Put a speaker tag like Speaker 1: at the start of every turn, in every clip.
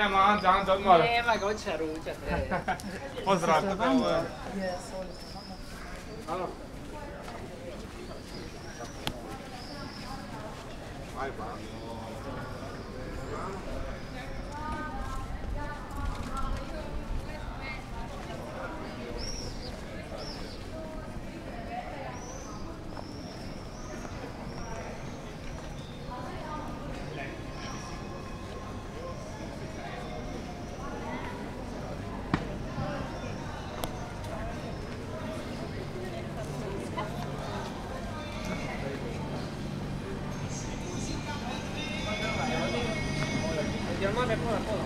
Speaker 1: 네, 막
Speaker 2: 장전 말. 네, 막
Speaker 1: 어차로
Speaker 2: 오셨네. 호스라
Speaker 3: 뜨거워.
Speaker 4: 没空了。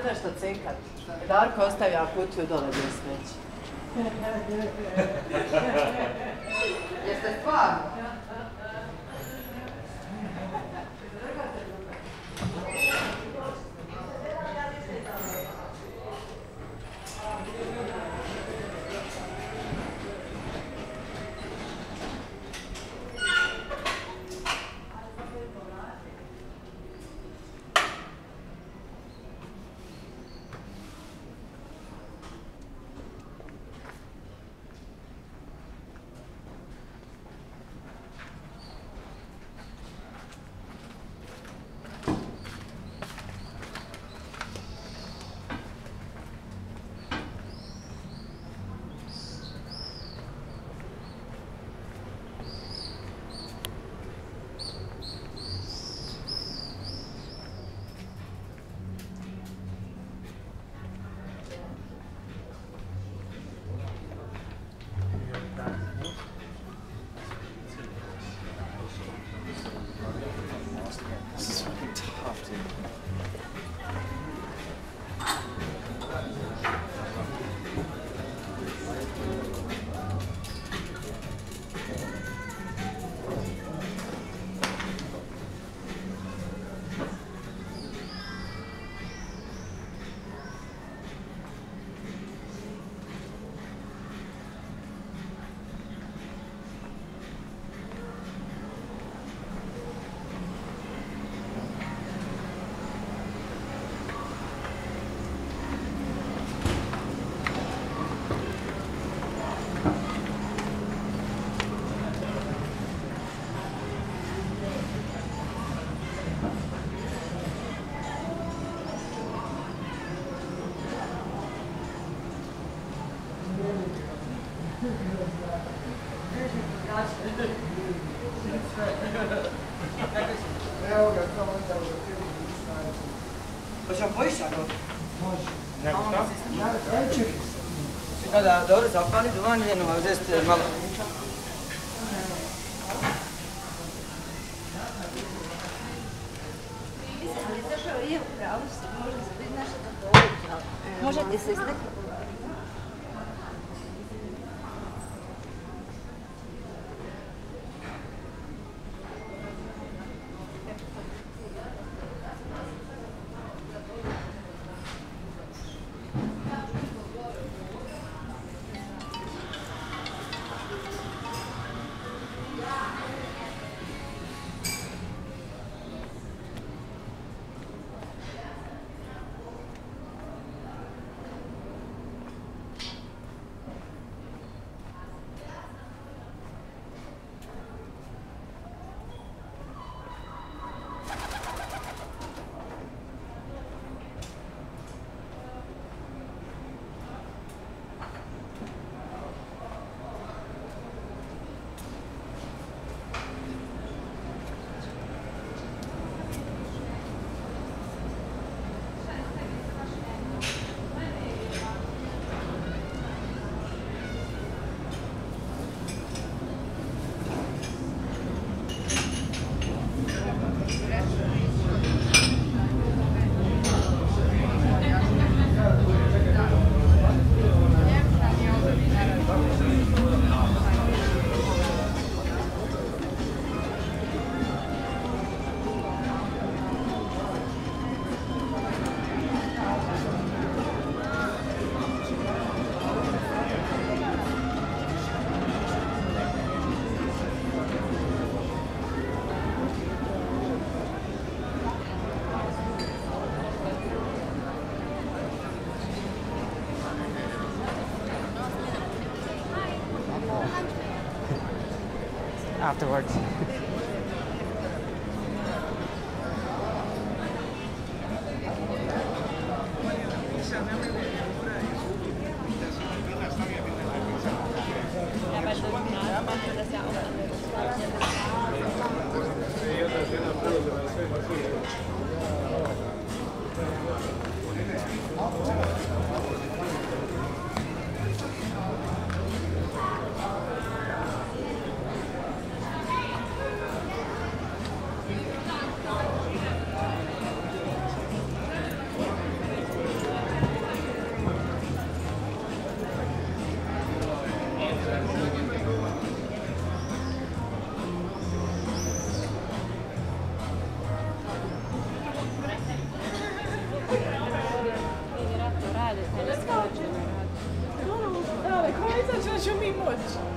Speaker 4: Morate nešto cinkat. Darko ostavlja kutiju dole bez smeća. Jeste stvarno?
Speaker 5: Zapali duvan, jedno, a gdje ste malo...
Speaker 4: afterwards.
Speaker 6: Chama moço.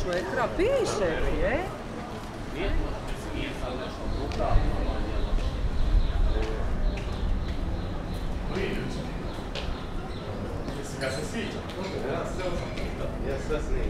Speaker 6: Швейцара пише, е?
Speaker 7: Yes, that's me.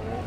Speaker 7: still.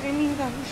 Speaker 4: 真的。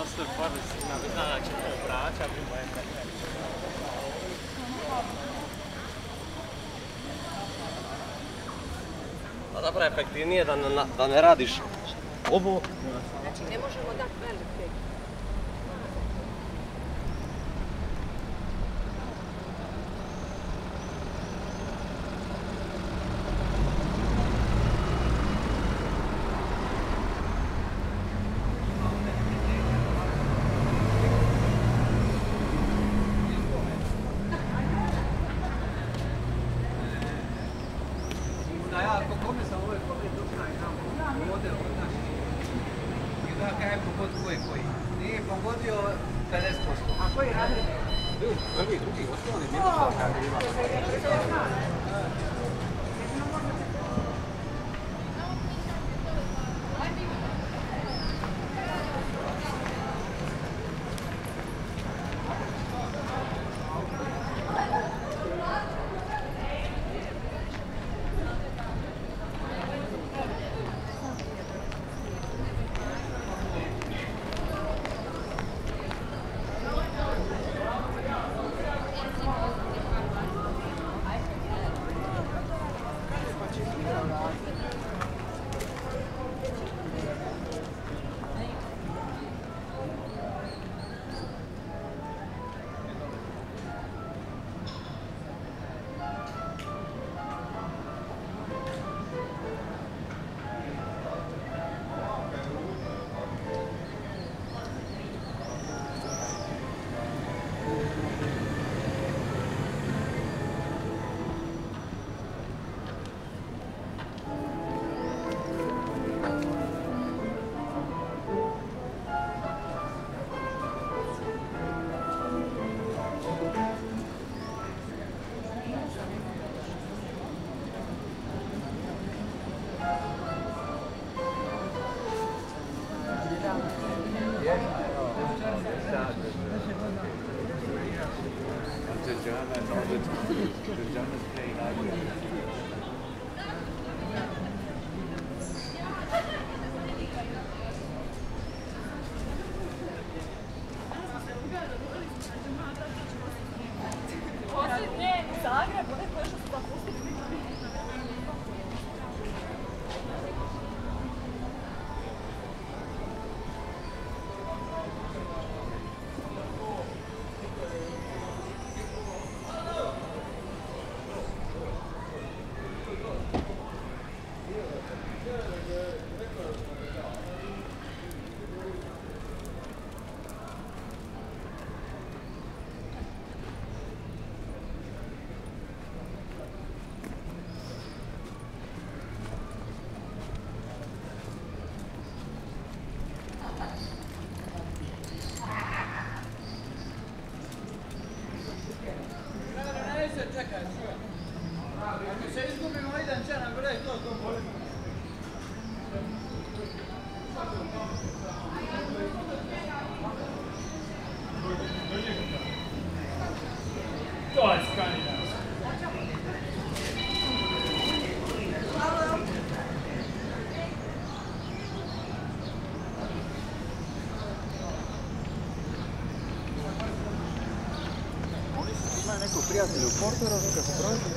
Speaker 8: Dosta assim, na verdade, comprar, te abrir moeda.
Speaker 9: A zapravo je efektivnije da, ne- da ne radiš ovo.
Speaker 7: Znači, ne možemo dati velike.
Speaker 10: приятелю Портеру, Каспройду.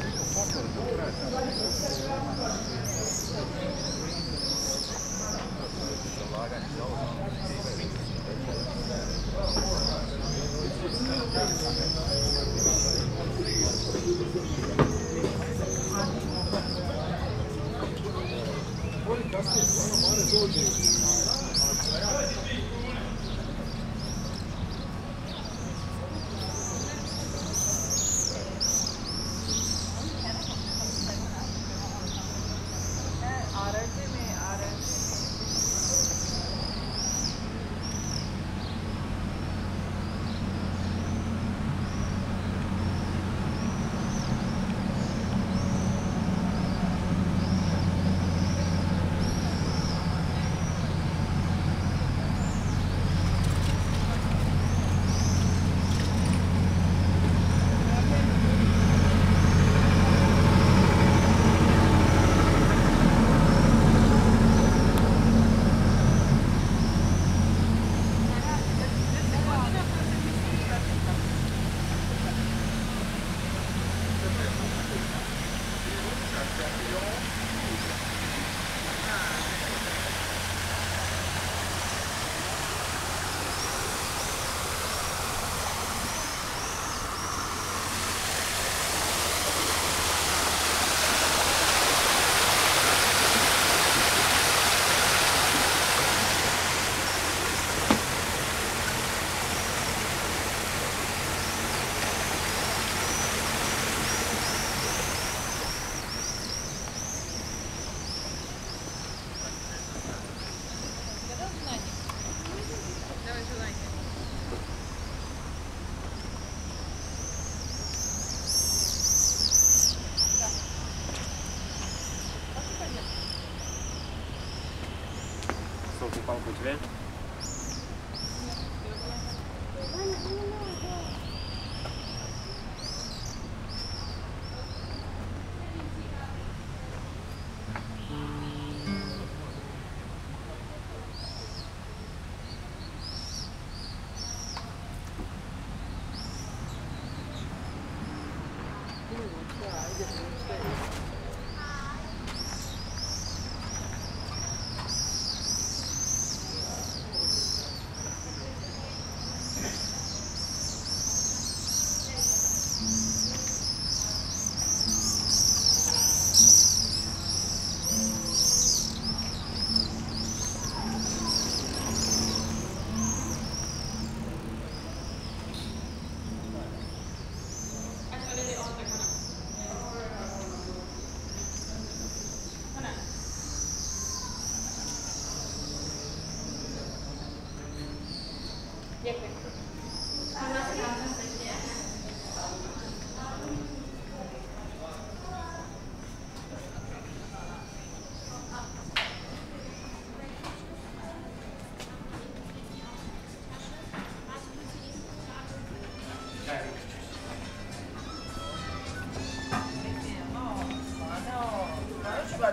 Speaker 10: 一个纯粹。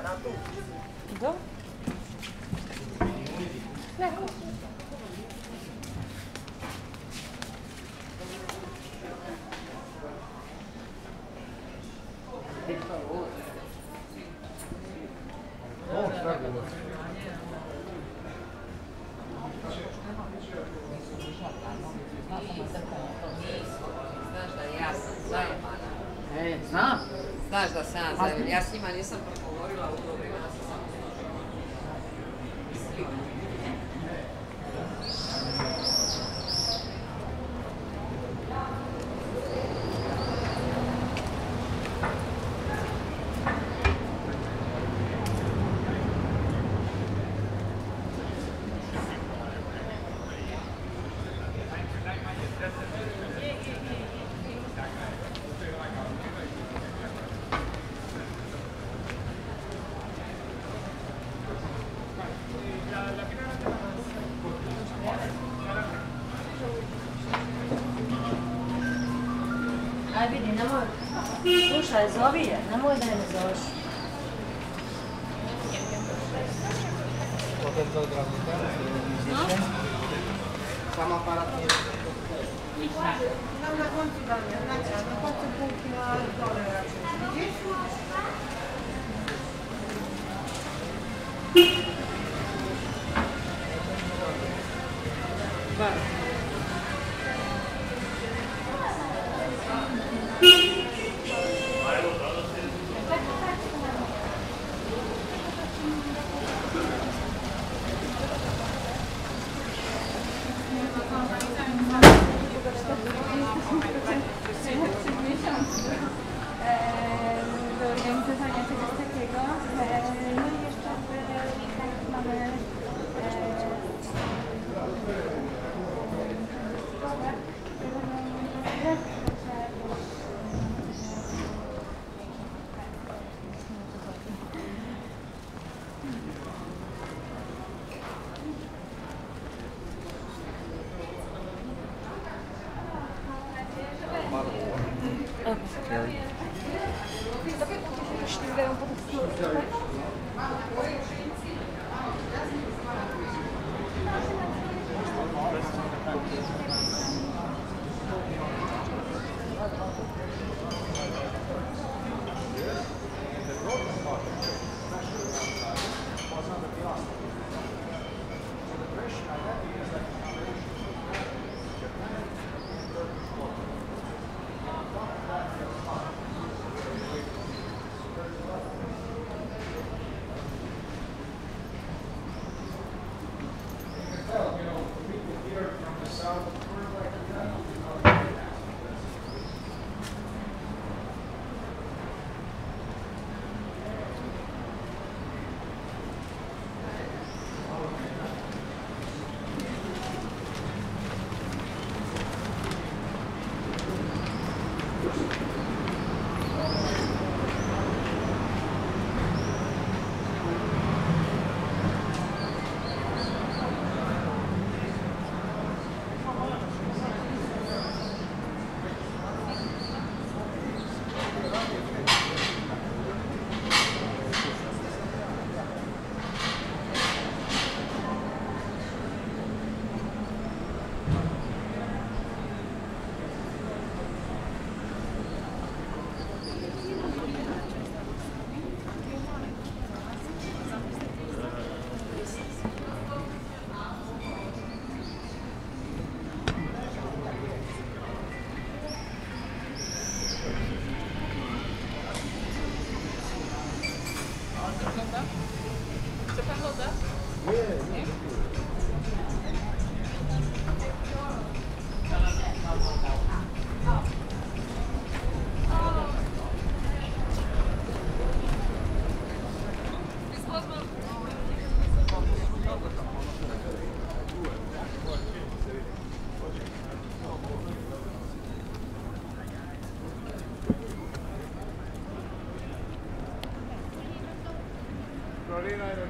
Speaker 10: nato. Do?
Speaker 11: Nemoj, slušaj, zovi je, nemoj da je ne zoveš.
Speaker 9: Samo aparat nije.
Speaker 4: Nam na koncu danja, znači, na koncu put na dole račun. Vidiš?
Speaker 2: do of like
Speaker 12: Florina je